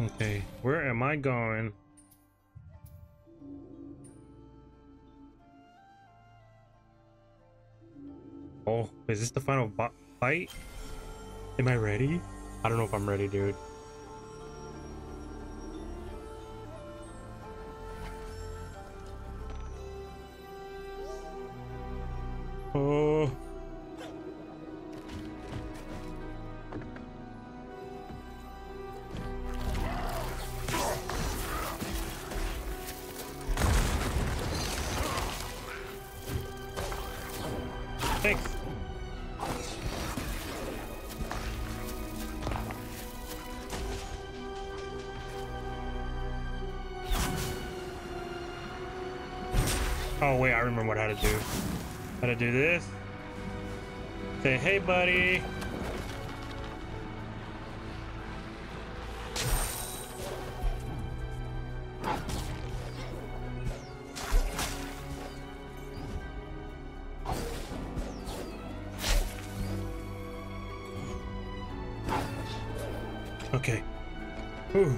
Okay, where am I going? Oh, is this the final fight? Am I ready? I don't know if I'm ready, dude. Oh wait, I remember what I had to do. How to do this. Say, hey buddy. Okay. Ooh.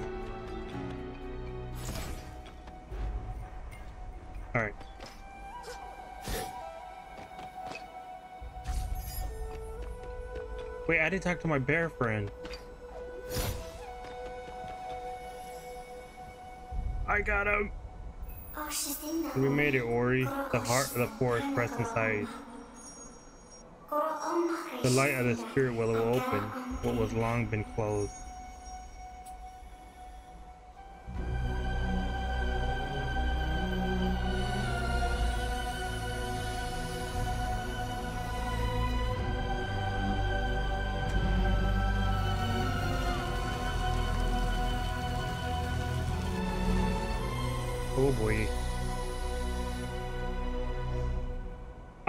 All right. Wait, I didn't talk to my bear friend. I got him. We made it, Ori. The heart of the forest rests inside. The light of the spirit will open what was long been closed.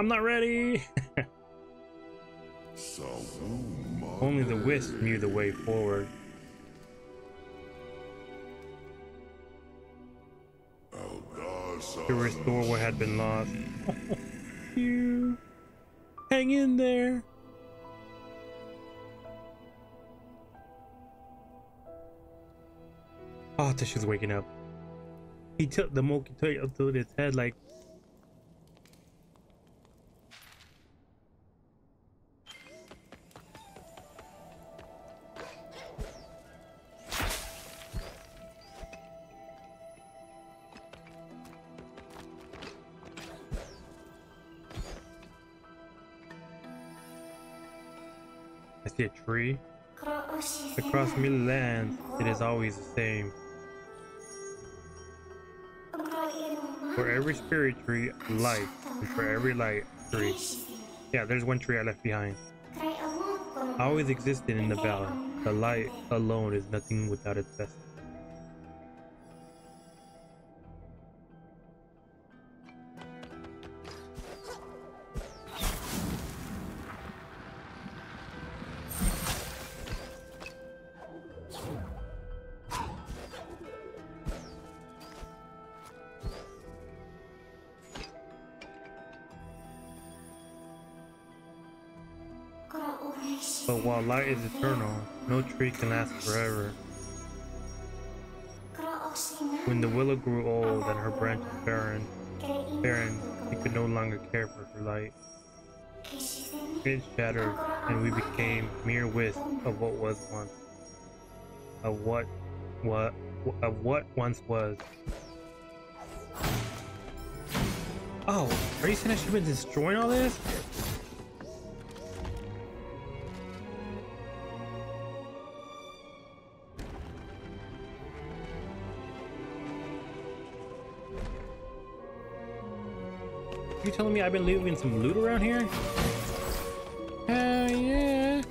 I'm not ready! Only the wisp knew the way forward. To restore what had been lost. you hang in there. Oh, Tisha's waking up. He took the monkey toy up to his head like I see a tree. Across many lands, it is always the same. For every spirit tree, light, and for every light, tree. Yeah, there's one tree I left behind. Always existed in the valley. The light alone is nothing without its vessel. But while light is eternal, no tree can last forever. When the willow grew old and her branches barren, barren, she could no longer care for her light. It shattered, and we became mere wisps of what was once. Of what, what, of what once was. Oh, are you saying should have been destroying all this? You telling me I've been leaving some loot around here? Hell yeah.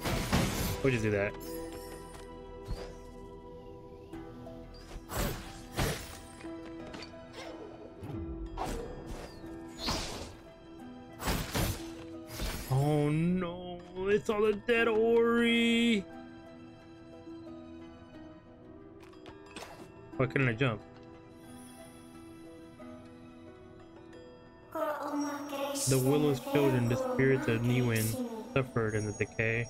We'll just do that. Oh no, it's all the dead Ori. Oh, Why couldn't I jump? The willow's children, the spirits of Niwen, suffered in the decay.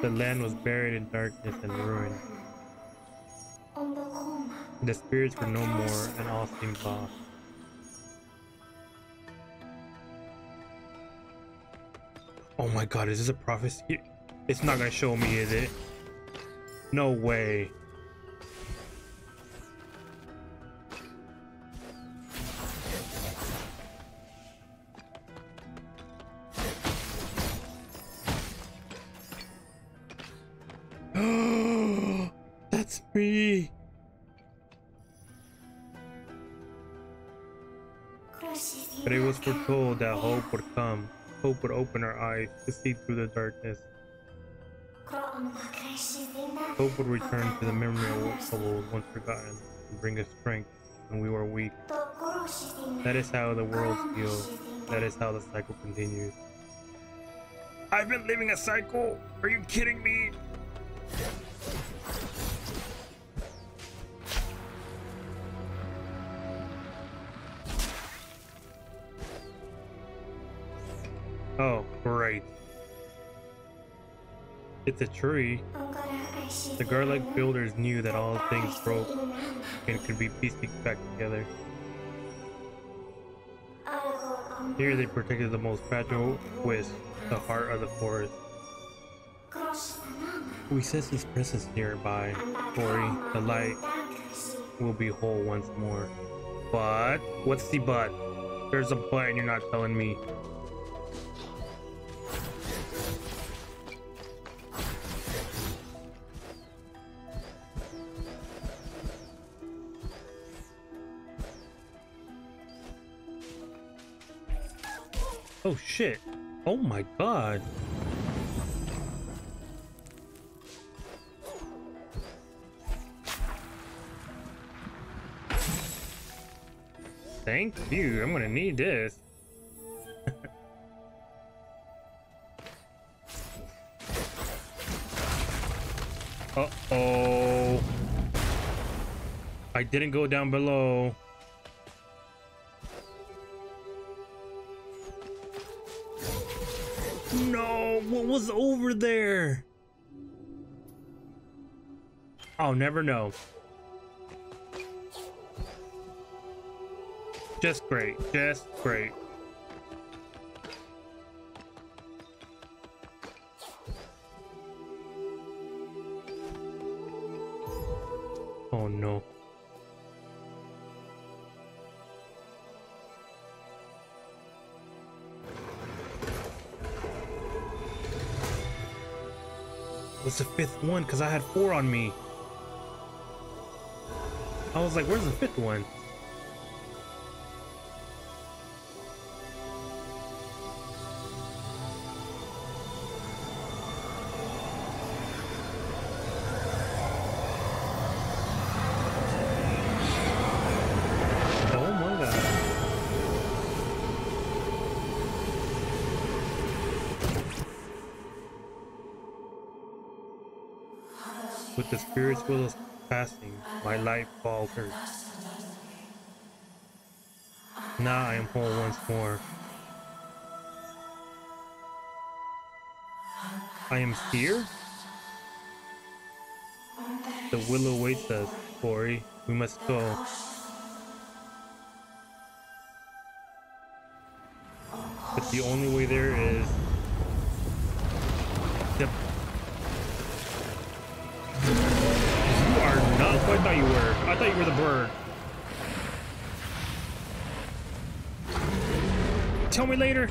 The land was buried in darkness and ruin. The spirits were no more, and all seemed lost. Oh my god, is this a prophecy? It's not gonna show me, is it? No way. But it was foretold that hope would come. Hope would open our eyes to see through the darkness. Hope would return to the memory of old once forgotten and bring us strength when we were weak. That is how the world heals. That is how the cycle continues. I've been living a cycle! Are you kidding me? Oh, great. It's a tree. The Gorlek builders knew that all things broke and could be pieced back together. Here they protected the most fragile twist, the heart of the forest. We sense his presence nearby, Tori. The light will be whole once more. But, what's the but? There's a but and you're not telling me. Shit. Oh my god. Thank you. I'm gonna need this. Uh-oh. I didn't go down below. What was over there? I'll never know. Just great, just great. Oh no. What's the fifth one? Because I had four on me. I was like, where's the fifth one? With the spirit's will passing, my life faltered. Now I am whole once more. I am here? The willow waits us, Ori. We must go. But the only way there is... I thought you were. I thought you were the bird. Tell me later.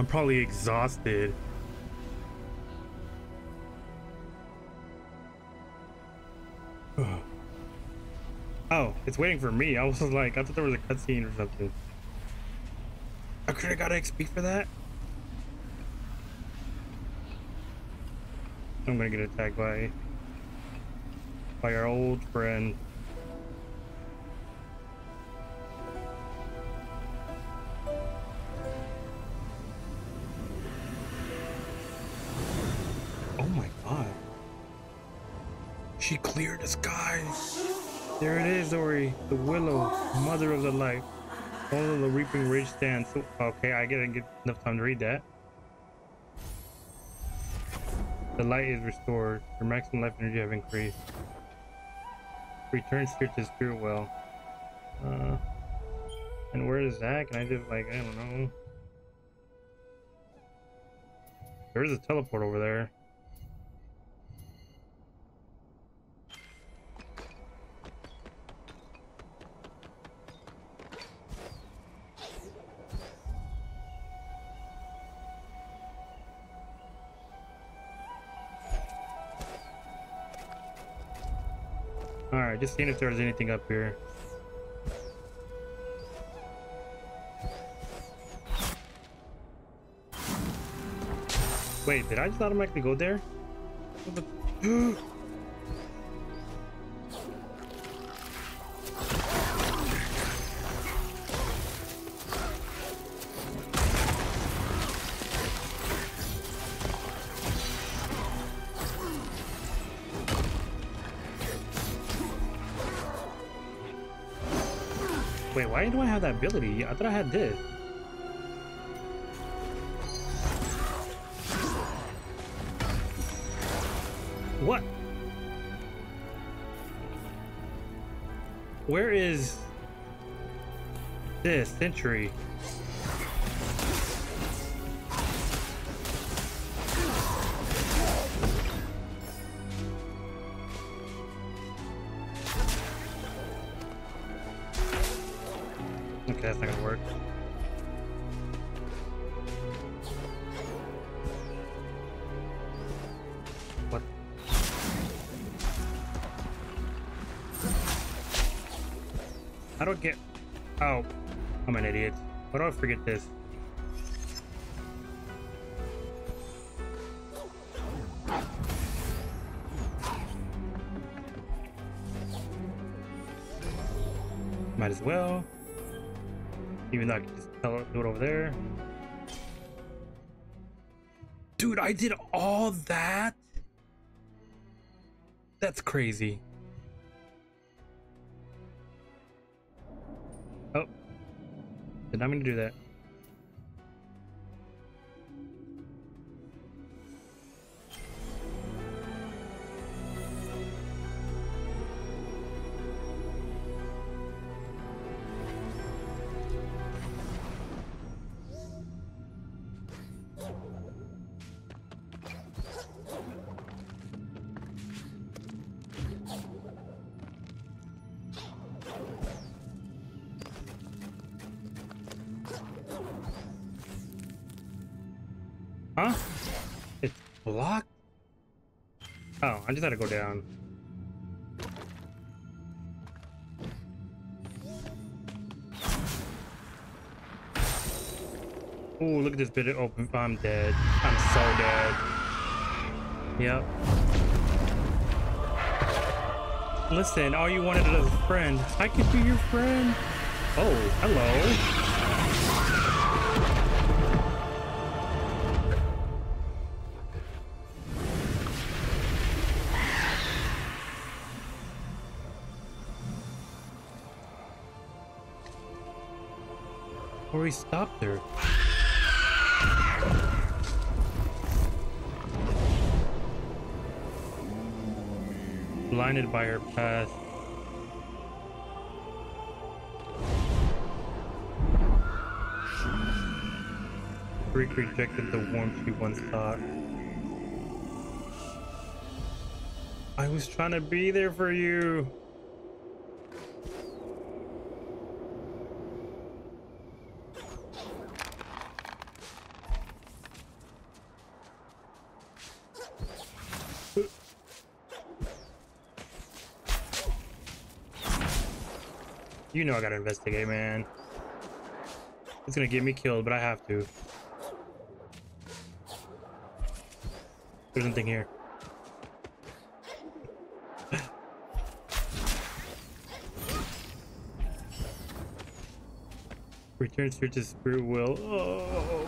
I'm probably exhausted. Oh, it's waiting for me. I was like, I thought there was a cutscene or something. I could have got XP for that. I'm gonna get attacked by by our old friend. There it is, Ori. The willow, mother of the light. All of the reaping ridge stands. Okay, I get get enough time to read that. The light is restored. Your maximum life energy have increased. Return spirit to spirit well. Uh, and where is that? Can I just like I don't know. There's a teleport over there. Alright, just seeing if there's anything up here. Wait, did I just automatically go there? Wait, why do I have that ability? I thought I had this. What? Where is this century? Okay, that's not gonna work. What? I get... Oh, I'm an idiot. Why do I forget this? Might as well. Even though I can just tell it, do it over there. Dude, I did all that? That's crazy. Oh. Mean to do that. Huh? It's blocked? Oh, I just had to go down. Oh, look at this bit of open. I'm dead. I'm so dead. Yep. Listen, all you wanted was a friend. I could be your friend. Oh, hello. before he stopped her. Blinded by her path, Shriek rejected the warmth she once sought. I was trying to be there for you. You know I gotta investigate, man. It's gonna get me killed, but I have to. There's nothing here. Returns here to spirit will. Oh.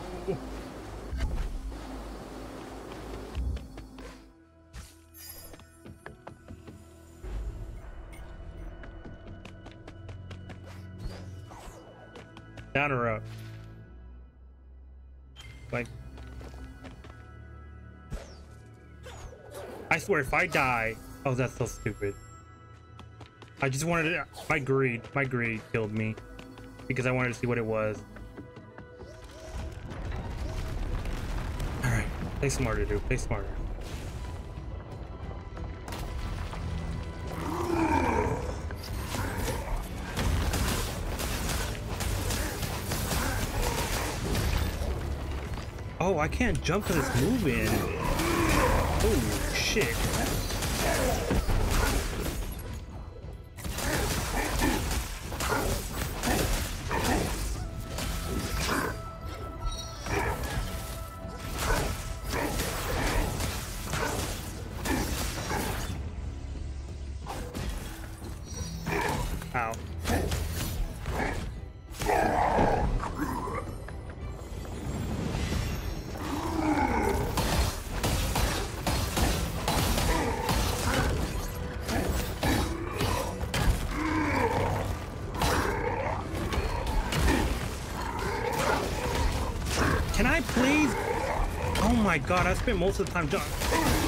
Like. I swear, if I die. Oh, that's so stupid. I just wanted to. My greed. My greed killed me. Because I wanted to see what it was. Alright. Play smarter, dude. Play smarter. Oh, I can't jump to this move in. Oh, shit. Ow. My god, I spent most of the time jump.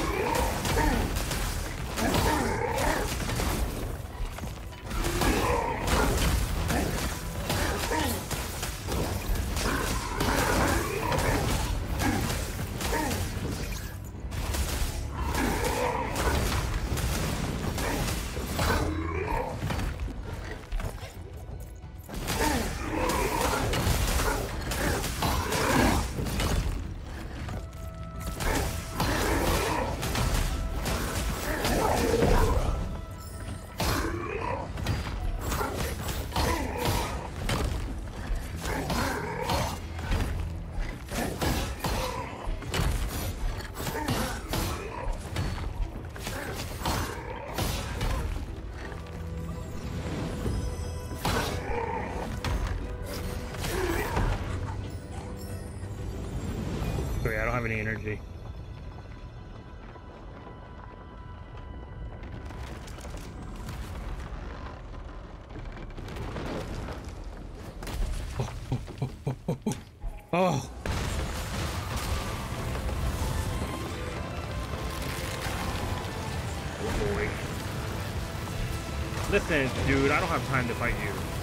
Have any energy. Oh. oh. Oh boy. Listen, dude, I don't have time to fight you.